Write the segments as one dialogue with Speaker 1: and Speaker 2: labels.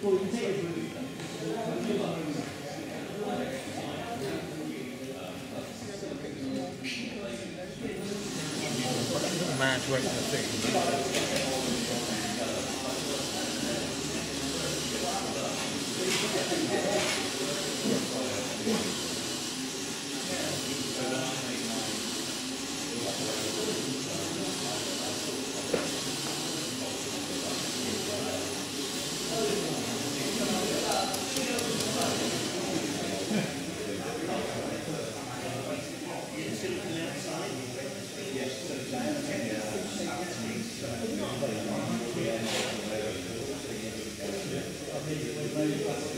Speaker 1: to open the thing.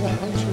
Speaker 2: Well,